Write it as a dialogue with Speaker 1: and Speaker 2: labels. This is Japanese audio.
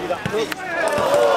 Speaker 1: 思議だ。